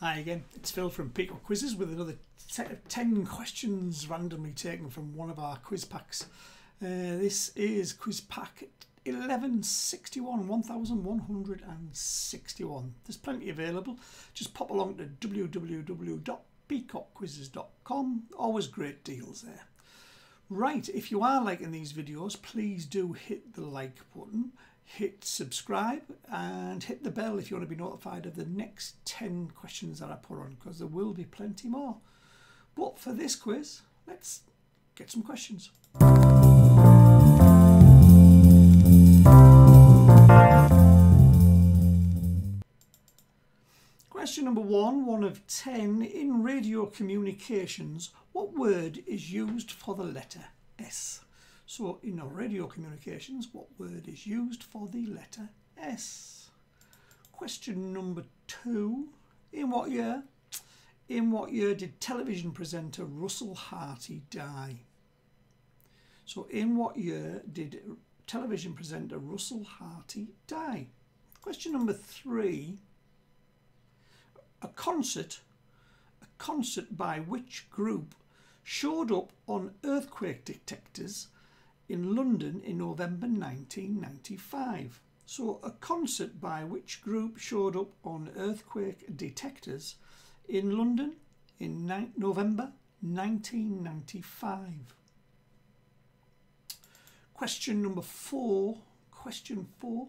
Hi again, it's Phil from Peacock Quizzes with another set of 10 questions randomly taken from one of our quiz packs. Uh, this is quiz pack 1161, 1161. There's plenty available. Just pop along to www.peacockquizzes.com. Always great deals there. Right, if you are liking these videos, please do hit the like button hit subscribe and hit the bell if you want to be notified of the next 10 questions that I put on because there will be plenty more. But for this quiz, let's get some questions. Question number one, one of 10. In radio communications, what word is used for the letter S? So in our radio communications, what word is used for the letter S? Question number two. In what year? In what year did television presenter Russell Harty die? So in what year did television presenter Russell Harty die? Question number three. A concert, a concert by which group showed up on earthquake detectors in London in November 1995. So a concert by which group showed up on earthquake detectors in London in November 1995. Question number four. Question four.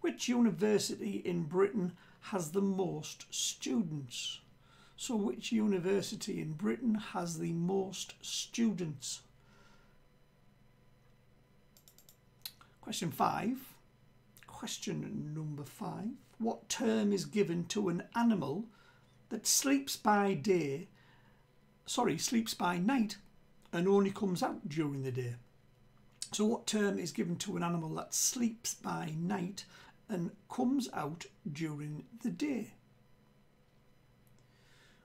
Which university in Britain has the most students? So which university in Britain has the most students? Question five. Question number five. What term is given to an animal that sleeps by day, sorry, sleeps by night and only comes out during the day? So what term is given to an animal that sleeps by night and comes out during the day?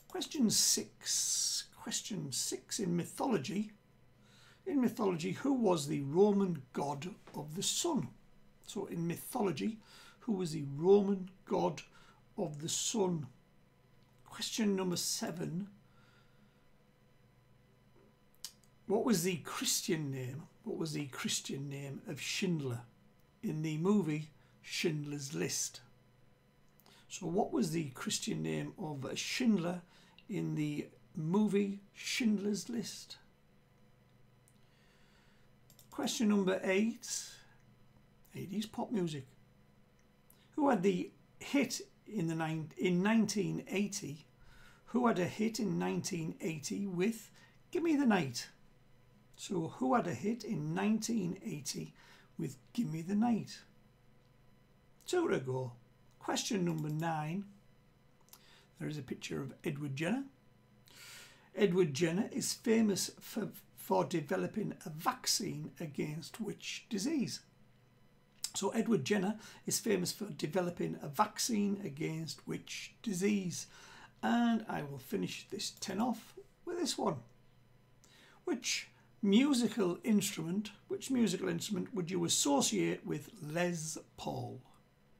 Question six. Question six in mythology in mythology, who was the Roman god of the sun? So in mythology, who was the Roman god of the sun? Question number seven. What was the Christian name? What was the Christian name of Schindler in the movie Schindler's List? So what was the Christian name of Schindler in the movie Schindler's List? Question number eight 80s pop music. Who had the hit in, the nine, in 1980? Who had a hit in 1980 with Give Me the Night? So, who had a hit in 1980 with Give Me the Night? Two to go. Question number nine. There is a picture of Edward Jenner. Edward Jenner is famous for for developing a vaccine against which disease? So Edward Jenner is famous for developing a vaccine against which disease? And I will finish this 10 off with this one. Which musical instrument, which musical instrument would you associate with Les Paul?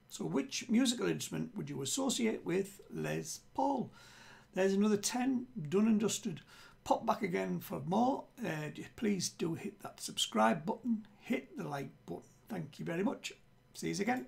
So which musical instrument would you associate with Les Paul? There's another 10 done and dusted pop back again for more. Uh, please do hit that subscribe button, hit the like button. Thank you very much. See you again.